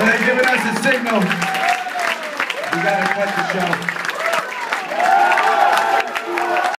They're giving us a signal. We gotta cut the show.